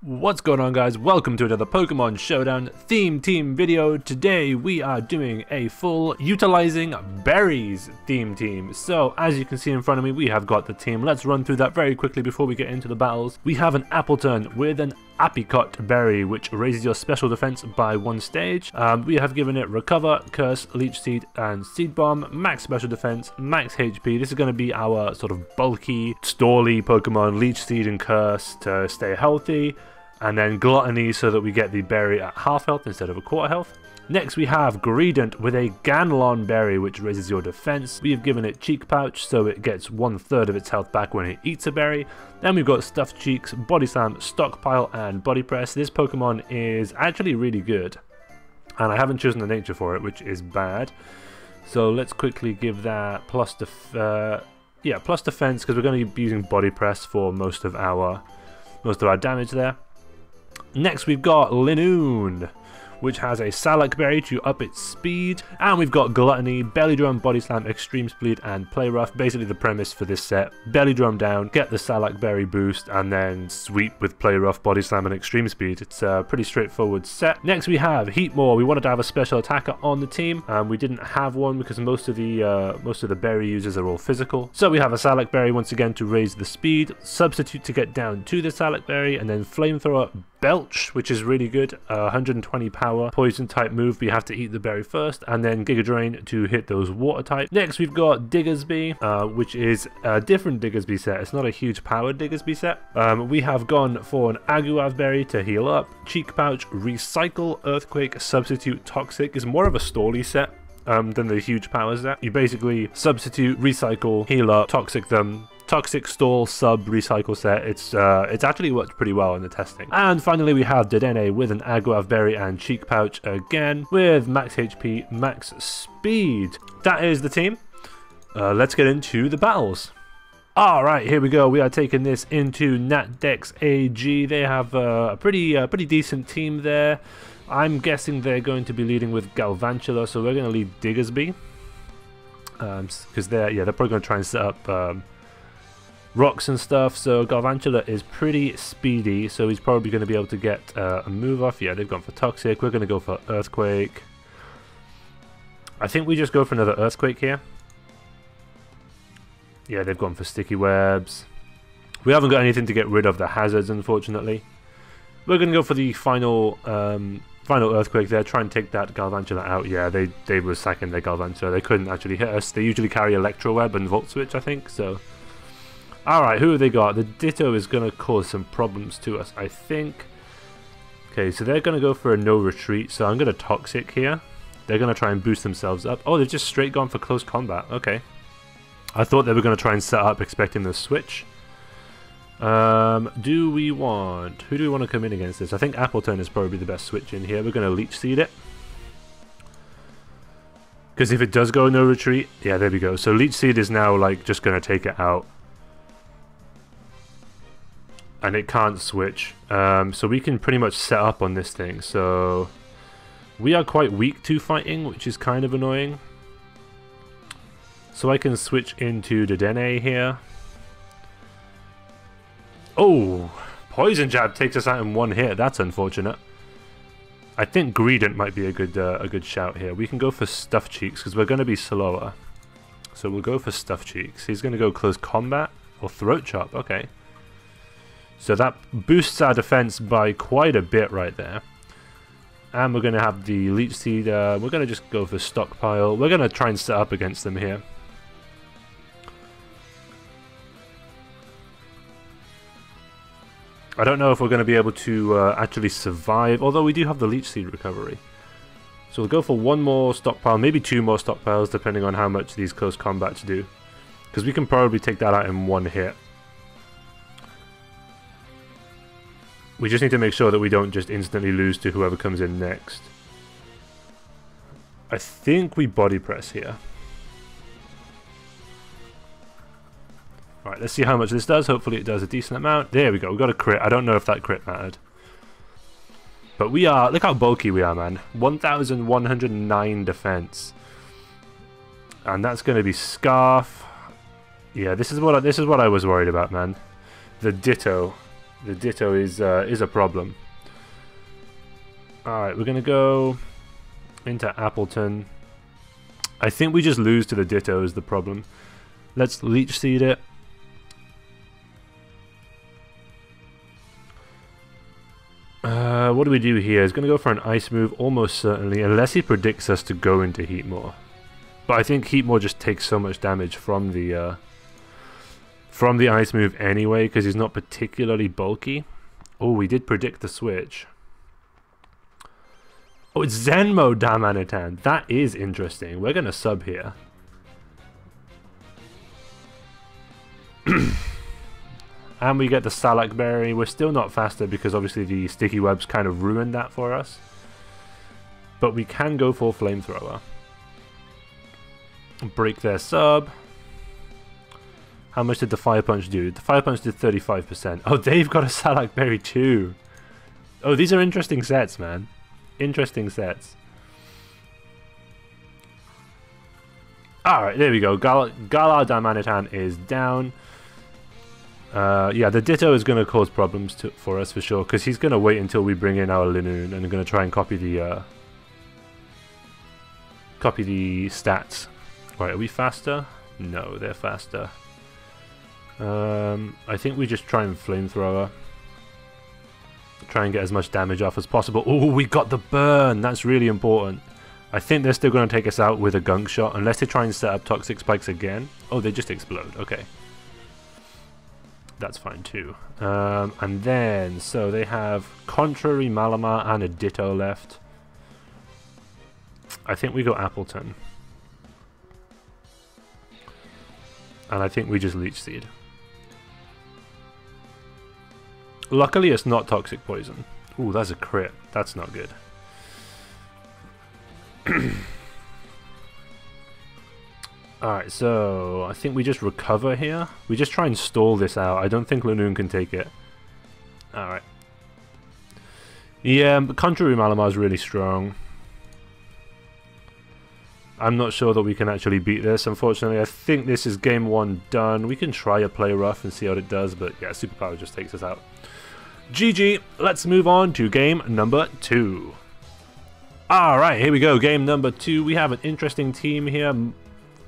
What's going on guys? Welcome to another Pokemon Showdown theme team video. Today we are doing a full utilizing berries theme team. So as you can see in front of me we have got the team. Let's run through that very quickly before we get into the battles. We have an Appletun with an Apricot berry which raises your special defense by one stage. Um, we have given it Recover, Curse, Leech Seed and Seed Bomb, max special defense, max HP. This is going to be our sort of bulky, stally Pokemon, Leech Seed and Curse to stay healthy and then Gluttony so that we get the berry at half health instead of a quarter health. Next we have Greedent with a Ganlon berry which raises your defense. We have given it Cheek Pouch so it gets one third of its health back when it eats a berry. Then we've got Stuffed Cheeks, Body Slam, Stockpile and Body Press. This Pokemon is actually really good and I haven't chosen the nature for it which is bad. So let's quickly give that plus def uh, yeah plus defense because we're going to be using Body Press for most of our most of our damage there. Next we've got Linoone which has a Salac Berry to up its speed. And we've got Gluttony, Belly Drum, Body Slam, Extreme Speed, and Play Rough. Basically the premise for this set. Belly Drum down, get the Salac Berry boost, and then sweep with Play Rough, Body Slam, and Extreme Speed. It's a pretty straightforward set. Next we have Heatmor. We wanted to have a special attacker on the team, and we didn't have one because most of the uh, most of the berry users are all physical. So we have a Salac Berry once again to raise the speed, Substitute to get down to the Salac Berry, and then Flamethrower, Belch, which is really good, uh, 120 power, poison type move, you have to eat the berry first, and then Giga Drain to hit those water type. Next, we've got Diggersby, uh, which is a different Diggersby set. It's not a huge powered Diggersby set. Um, we have gone for an Aguav Berry to heal up, Cheek Pouch, Recycle, Earthquake, Substitute, Toxic is more of a stally set. Um, than the huge powers set. You basically substitute, recycle, heal up, toxic them, Toxic Stall Sub Recycle set. It's uh, it's actually worked pretty well in the testing. And finally we have Dedenne with an Aguav Berry and Cheek Pouch again with max HP, max speed. That is the team. Uh, let's get into the battles. Alright, here we go. We are taking this into Natdex AG. They have uh, a pretty uh, pretty decent team there. I'm guessing they're going to be leading with Galvantula, so we're going to lead Diggersby. Because um, they're, yeah, they're probably going to try and set up um, rocks and stuff. So Galvantula is pretty speedy, so he's probably going to be able to get uh, a move off. Yeah, they've gone for Toxic. We're going to go for Earthquake. I think we just go for another Earthquake here. Yeah, they've gone for Sticky Webs. We haven't got anything to get rid of the hazards, unfortunately. We're going to go for the final um, final Earthquake there, try and take that Galvantula out. Yeah, they, they were sacking their Galvantula. They couldn't actually hit us. They usually carry Electro Web and Volt Switch, I think, so... Alright, who have they got? The Ditto is going to cause some problems to us, I think. Okay, so they're going to go for a no retreat, so I'm going to Toxic here. They're going to try and boost themselves up. Oh, they've just straight gone for close combat. Okay. I thought they were going to try and set up expecting the switch. Um, do we want... Who do we want to come in against this? I think Appletun is probably the best switch in here. We're going to Leech Seed it. Because if it does go no retreat... Yeah, there we go. So Leech Seed is now like just going to take it out and it can't switch. Um, so we can pretty much set up on this thing. So we are quite weak to fighting, which is kind of annoying. So I can switch into Dedenne here. Oh, Poison Jab takes us out in one hit. That's unfortunate. I think Greedent might be a good uh, a good shout here. We can go for Stuff Cheeks because we're going to be slower. So we'll go for Stuff Cheeks. He's going to go Close Combat or Throat Chop. Okay. So that boosts our defense by quite a bit right there. And we're going to have the Leech Seed. Uh, we're going to just go for Stockpile. We're going to try and set up against them here. I don't know if we're going to be able to uh, actually survive, although we do have the Leech Seed recovery. So we'll go for one more stockpile, maybe two more stockpiles, depending on how much these close combats do. Because we can probably take that out in one hit. We just need to make sure that we don't just instantly lose to whoever comes in next. I think we body press here. Alright, let's see how much this does. Hopefully it does a decent amount. There we go, we got a crit. I don't know if that crit mattered. But we are, look how bulky we are, man. 1,109 defense. And that's going to be Scarf. Yeah, this is what I, this is what I was worried about, man. The Ditto The Ditto is uh, is a problem. Alright, we're going to go into Appletun. I think we just lose to the Ditto is the problem. Let's Leech Seed it. Uh, what do we do here? He's going to go for an Ice move almost certainly, unless he predicts us to go into Heatmor. But I think Heatmor just takes so much damage from the uh, from the Ice move anyway, because he's not particularly bulky. Oh, we did predict the switch. Oh, it's Zen Mode Darmanitan. That is interesting. We're going to sub here. and we get the Salac Berry. We're still not faster because obviously the Sticky Webs kind of ruined that for us. But we can go for Flamethrower. Break their sub. How much did the Fire Punch do? The Fire Punch did 35%. Oh, they've got a Salac Berry too. Oh, these are interesting sets, man interesting sets. Alright, there we go. Gal Galar Darmanitan is down. Uh, yeah, the Ditto is going to cause problems to, for us for sure, because he's going to wait until we bring in our Linoone and going to try and copy the uh, copy the stats. Right, are we faster? No, they're faster. Um, I think we just try and Flamethrower. Try and get as much damage off as possible. Oh, we got the burn. That's really important. I think they're still going to take us out with a gunk shot unless they try and set up toxic spikes again. Oh, they just explode. Okay. That's fine too. Um, and then, so they have Contrary, Malamar, and a Ditto left. I think we go Appletun. And I think we just Leech Seed. Luckily, it's not toxic poison. Ooh, that's a crit. That's not good. Alright, so I think we just recover here. We just try and stall this out. I don't think Linoone can take it. Alright. Yeah, but Contrary Malamar is really strong. I'm not sure that we can actually beat this, unfortunately. I think this is game one done. We can try a play rough and see how it does, but yeah, Superpower just takes us out. GG, let's move on to game number two. Alright, here we go, game number two. We have an interesting team here.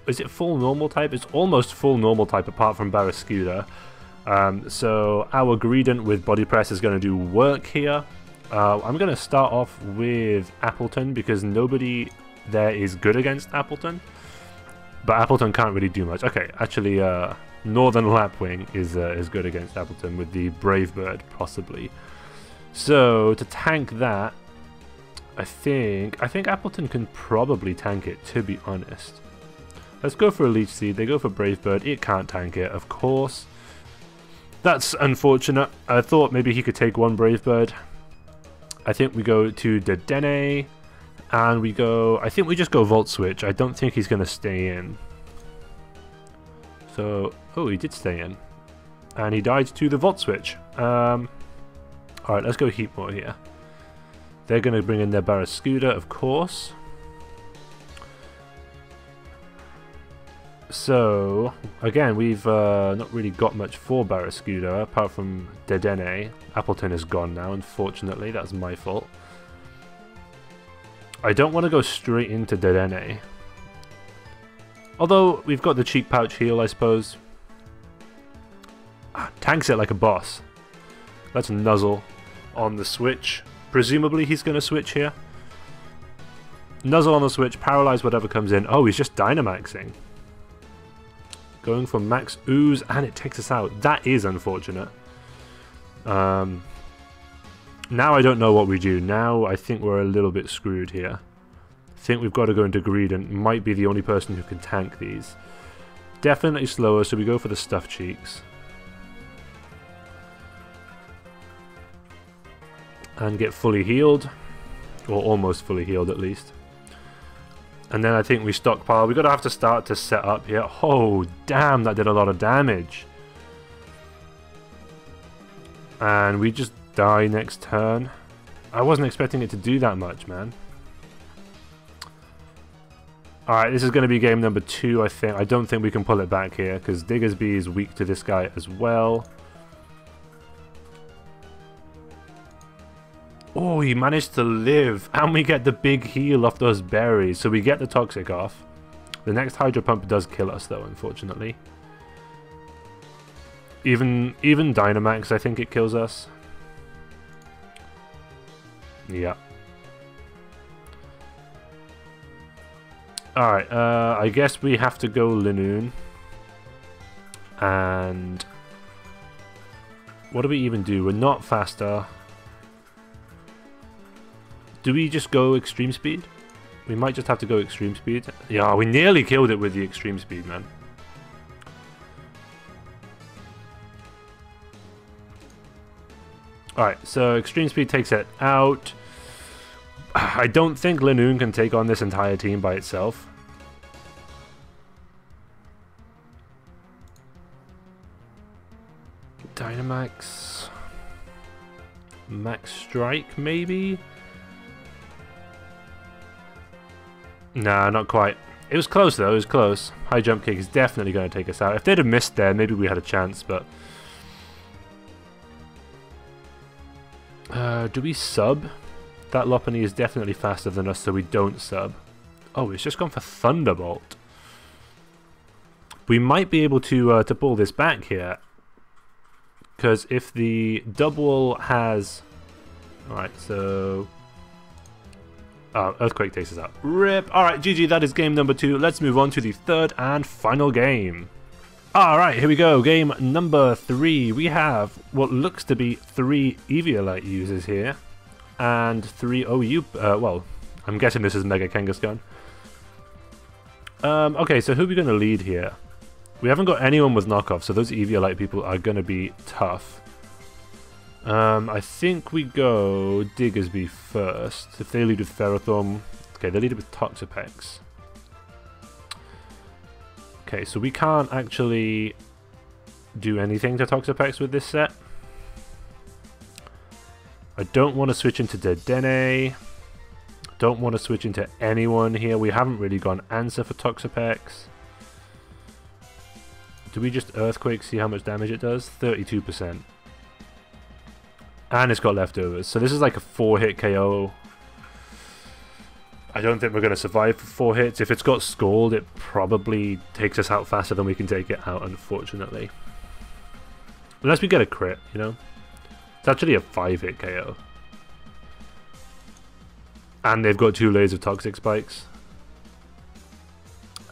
Is it full normal type? It's almost full normal type apart from Barraskewda. Um, so our Greedent with Body Press is going to do work here. Uh, I'm going to start off with Appletun because nobody there is good against Appletun. But Appletun can't really do much. Okay, actually, uh, Northern Lapwing is uh, is good against Appletun with the Brave Bird, possibly. So, to tank that, I think I think Appletun can probably tank it, to be honest. Let's go for a Leech Seed. They go for Brave Bird. It can't tank it, of course. That's unfortunate. I thought maybe he could take one Brave Bird. I think we go to Dedenne. And we go... I think we just go Volt Switch. I don't think he's going to stay in. So... Oh, he did stay in. And he died to the Volt Switch. Um, Alright, let's go Heatmor here. They're going to bring in their Barraskewda, of course. So, again, we've uh, not really got much for Barraskewda, apart from Dedenne. Appletun is gone now, unfortunately. That's my fault. I don't want to go straight into Dedenne. Although, we've got the cheek pouch heal, I suppose. Ah, tanks it like a boss. Let's Nuzzle on the switch. Presumably he's going to switch here. Nuzzle on the switch, paralyze whatever comes in. Oh, he's just Dynamaxing. Going for max ooze, and it takes us out. That is unfortunate. Um, now I don't know what we do. Now I think we're a little bit screwed here. I think we've got to go into Greedent might be the only person who can tank these. Definitely slower, so we go for the stuff Cheeks. And get fully healed. Or almost fully healed at least. And then I think we stockpile. We're going to have to start to set up here. Oh, damn, that did a lot of damage. And we just die next turn. I wasn't expecting it to do that much, man. Alright, this is going to be game number two, I think. I don't think we can pull it back here, because Diggersby is weak to this guy as well. Oh, he managed to live. And we get the big heal off those berries. So we get the toxic off. The next Hydro Pump does kill us though, unfortunately. Even even Dynamax, I think it kills us. Yeah. Alright, uh, I guess we have to go Linoone. And... What do we even do? We're not faster. Do we just go extreme speed? We might just have to go extreme speed. Yeah, we nearly killed it with the extreme speed, man. Alright, so extreme speed takes it out. I don't think Linoone can take on this entire team by itself. Dynamax. Max Strike, maybe? Nah, not quite. It was close though, it was close. High jump kick is definitely going to take us out. If they'd have missed there, maybe we had a chance, but... Uh, do we sub? That Lopunny is definitely faster than us, so we don't sub. Oh, it's just gone for Thunderbolt. We might be able to uh, to pull this back here. Because if the double has... Alright, so... Uh, Earthquake takes us out. RIP! Alright, GG, that is game number two. Let's move on to the third and final game. Alright, here we go. Game number three. We have what looks to be three Eviolite users here and three OU. Uh, well, I'm guessing this is Mega Kangaskhan. Um, okay, so who are we going to lead here? We haven't got anyone with knockoff, so those Eviolite people are going to be tough. Um, I think we go Diggersby first. If they lead with Ferrothorn... Okay, they lead with Toxapex. Okay, so we can't actually do anything to Toxapex with this set. I don't want to switch into Dedenne. Don't want to switch into anyone here. We haven't really gone answer for Toxapex. Do we just Earthquake, see how much damage it does? 32%. And it's got leftovers. So this is like a 4-hit KO. I don't think we're going to survive for 4 hits. If it's got Scald, it probably takes us out faster than we can take it out, unfortunately. Unless we get a crit, you know? It's actually a 5 hit KO. And they've got two layers of Toxic Spikes.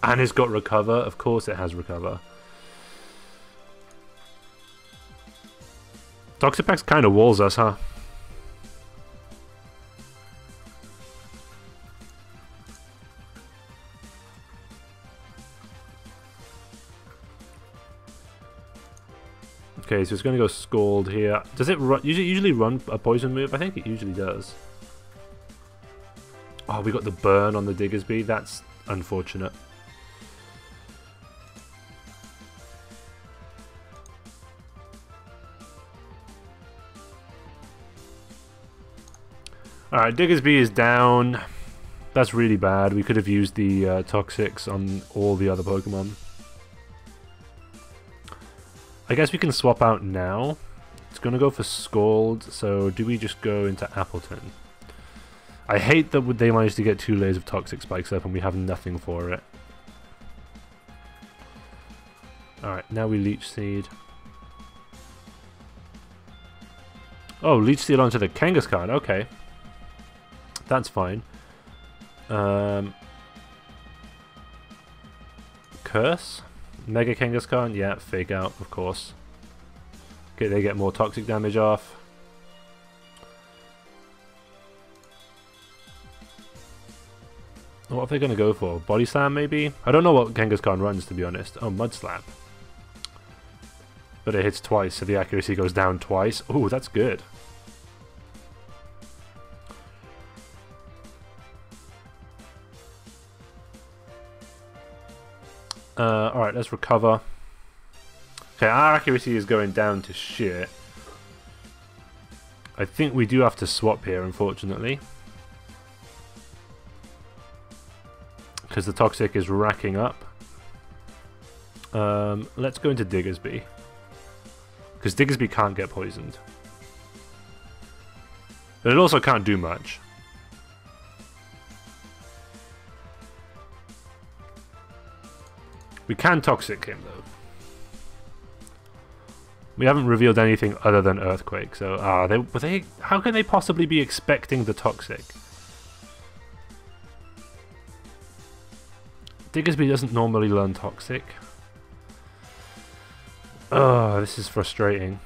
And it's got Recover. Of course it has Recover. Toxapex kind of walls us, huh? Okay, so it's going to go Scald here. Does it run, usually, usually run a poison move? I think it usually does. Oh, we got the burn on the Diggersby. That's unfortunate. Alright, Diggersby is down. That's really bad. We could have used the uh, Toxics on all the other Pokemon. I guess we can swap out now. It's going to go for Scald, so do we just go into Appletun? I hate that they managed to get two layers of Toxic Spikes up and we have nothing for it. Alright, now we Leech Seed. Oh, Leech Seed onto the Kangaskhan, okay. That's fine. Um, curse? Mega Kangaskhan? Yeah, fake out, of course. Okay, they get more toxic damage off. What are they going to go for? Body Slam, maybe? I don't know what Kangaskhan runs, to be honest. Oh, Mud Slap. But it hits twice, so the accuracy goes down twice. Oh, that's good. Uh, Alright, let's recover. Okay, our accuracy is going down to shit. I think we do have to swap here, unfortunately. Because the Toxic is racking up. Um, let's go into Diggersby. Because Diggersby can't get poisoned. But it also can't do much. We can Toxic him, though. We haven't revealed anything other than Earthquake, so... Ah, they, were they... How can they possibly be expecting the Toxic? Diggersby doesn't normally learn Toxic. Oh, this is frustrating.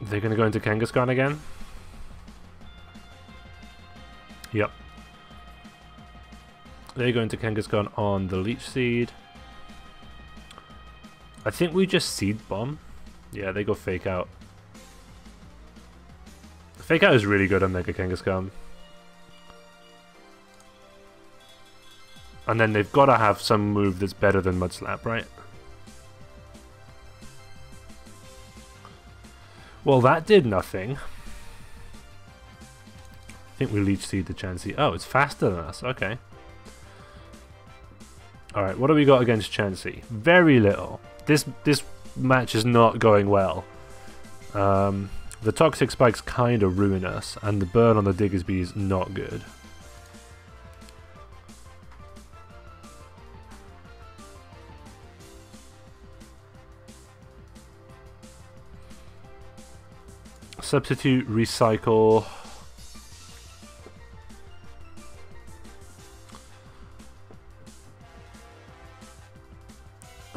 They're going to go into Kangaskhan again? Yep. They're going to Kangaskhan on the Leech Seed. I think we just Seed Bomb. Yeah, they go Fake Out. Fake Out is really good on Mega Kangaskhan. And then they've got to have some move that's better than Mud Slap, right? Well, that did nothing. Think we Leech Seed the Chansey. Oh, it's faster than us. Okay. Alright, what do we got against Chansey? Very little. This this match is not going well. Um, the Toxic Spikes kind of ruin us, and the burn on the Diggersby is not good. Substitute, recycle.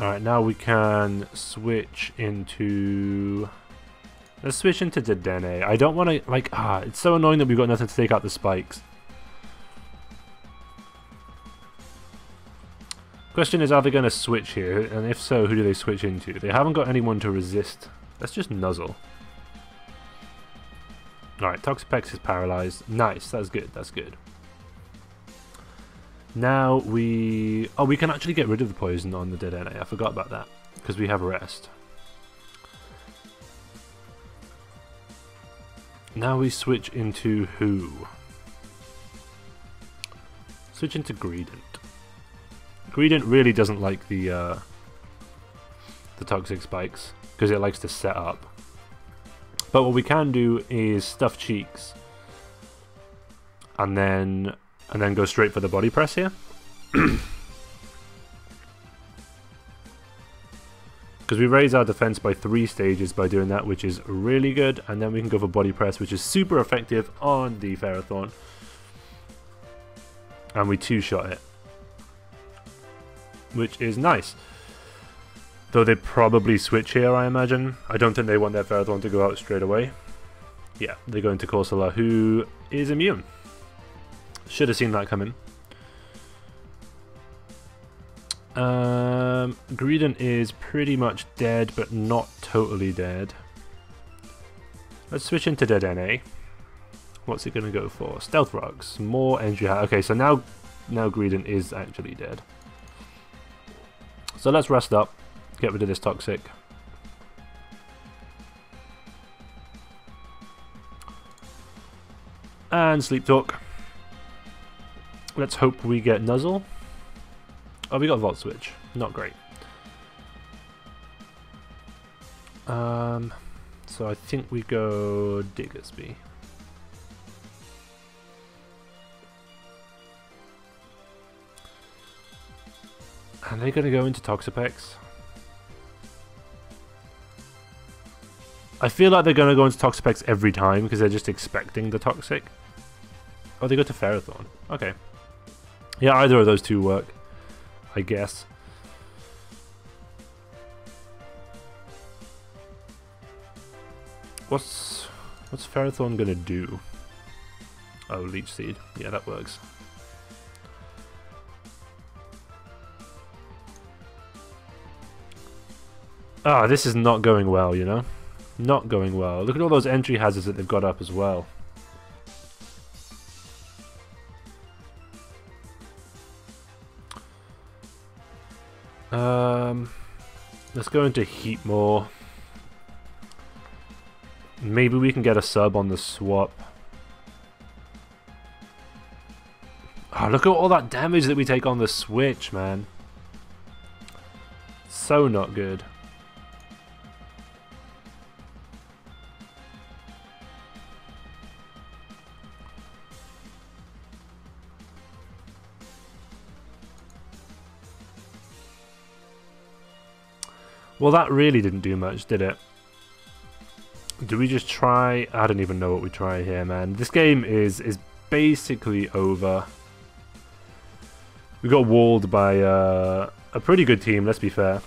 Alright, now we can switch into... Let's switch into Dedenne. I don't want to, like, ah, it's so annoying that we've got nothing to take out the spikes. Question is, are they going to switch here? And if so, who do they switch into? They haven't got anyone to resist. Let's just nuzzle. Alright, Toxapex is paralyzed. Nice, that's good, that's good. Now we... Oh, we can actually get rid of the poison on the Dedenne. I forgot about that. Because we have rest. Now we switch into who? Switch into Greedent. Greedent really doesn't like the uh, the toxic spikes because it likes to set up. But what we can do is stuff cheeks and then and then go straight for the body press here. Because we raise our defense by three stages by doing that, which is really good. And then we can go for body press, which is super effective on the Ferrothorn. And we two-shot it. Which is nice. Though they probably switch here, I imagine. I don't think they want their Ferrothorn to go out straight away. Yeah, they go into Corsola, who is immune. Should have seen that coming. Um, Greedent is pretty much dead, but not totally dead. Let's switch into Dedenne. What's it going to go for? Stealth Rocks. More entry Okay, so now, now Greedent is actually dead. So let's rest up. Get rid of this Toxic. And Sleep Talk. Let's hope we get Nuzzle. Oh, we got Volt Switch. Not great. Um, so I think we go Diggersby. Are they going to go into Toxapex? I feel like they're going to go into Toxapex every time because they're just expecting the Toxic. Oh, they go to Ferrothorn. Okay. Yeah, either of those two work, I guess. What's what's Ferrothorn gonna do? Oh, Leech Seed. Yeah, that works. Ah, this is not going well, you know? Not going well. Look at all those entry hazards that they've got up as well. Go into Heatmor. Maybe we can get a sub on the swap. Oh, look at all that damage that we take on the switch, man. So not good. Well, that really didn't do much, did it? Do we just try? I don't even know what we try here, man. This game is is basically over. We got walled by uh, a pretty good team, let's be fair.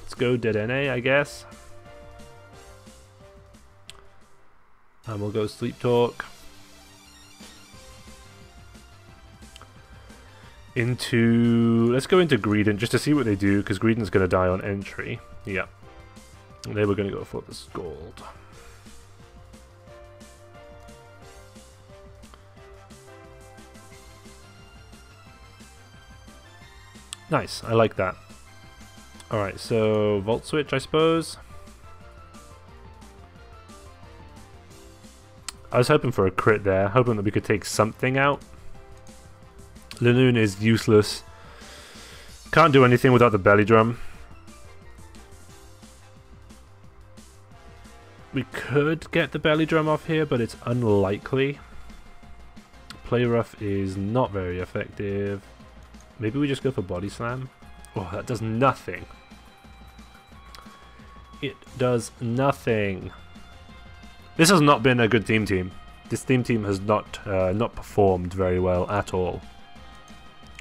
Let's go Dedenne, I guess. And we'll go Sleep Talk. Into let's go into Greedent just to see what they do because Greedent's going to die on entry. Yeah, they were going to go for this gold. Nice, I like that. Alright, so Volt Switch, I suppose. I was hoping for a crit there, hoping that we could take something out. Linoone is useless. Can't do anything without the belly drum. We could get the belly drum off here, but it's unlikely. Play rough is not very effective. Maybe we just go for body slam. Oh, that does nothing. It does nothing. This has not been a good team team. This team team has not uh, not performed very well at all.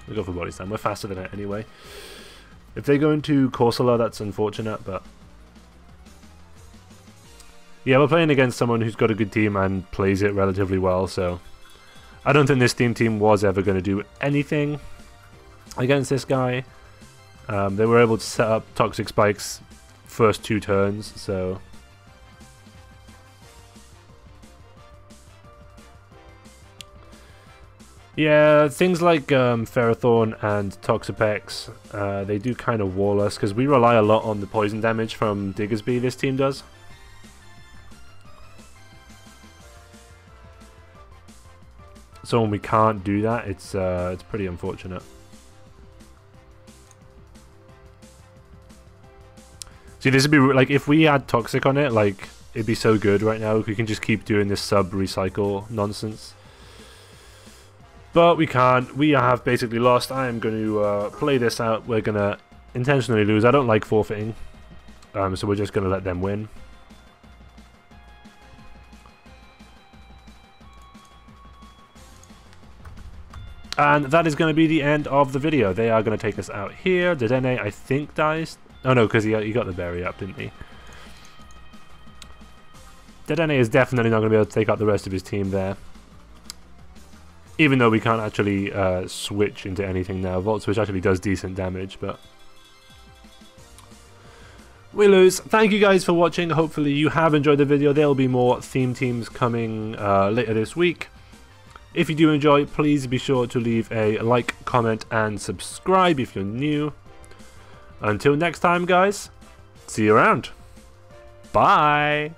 We go for body slam. We're faster than it anyway. If they go into Corsola, that's unfortunate, but... Yeah, we're playing against someone who's got a good team and plays it relatively well, so... I don't think this team team was ever going to do anything against this guy. Um, they were able to set up Toxic Spikes first two turns, so... Yeah, things like um, Ferrothorn and Toxapex, uh, they do kind of wall us because we rely a lot on the poison damage from Diggersby, this team does. So when we can't do that, it's uh, it's pretty unfortunate. See, this would be like if we had Toxic on it, like it'd be so good right now. We can just keep doing this sub recycle nonsense. But we can't. We have basically lost. I am going to uh, play this out. We're going to intentionally lose. I don't like forfeiting. Um, so we're just going to let them win. And that is going to be the end of the video. They are going to take us out here. Dedenne, I think, dies. Oh no, because he, he got the berry up, didn't he? Dedenne is definitely not going to be able to take out the rest of his team there. Even though we can't actually uh, switch into anything now. Volt Switch actually does decent damage, but... We lose. Thank you guys for watching. Hopefully you have enjoyed the video. There will be more theme teams coming uh, later this week. If you do enjoy, please be sure to leave a like, comment, and subscribe if you're new. Until next time, guys, see you around. Bye!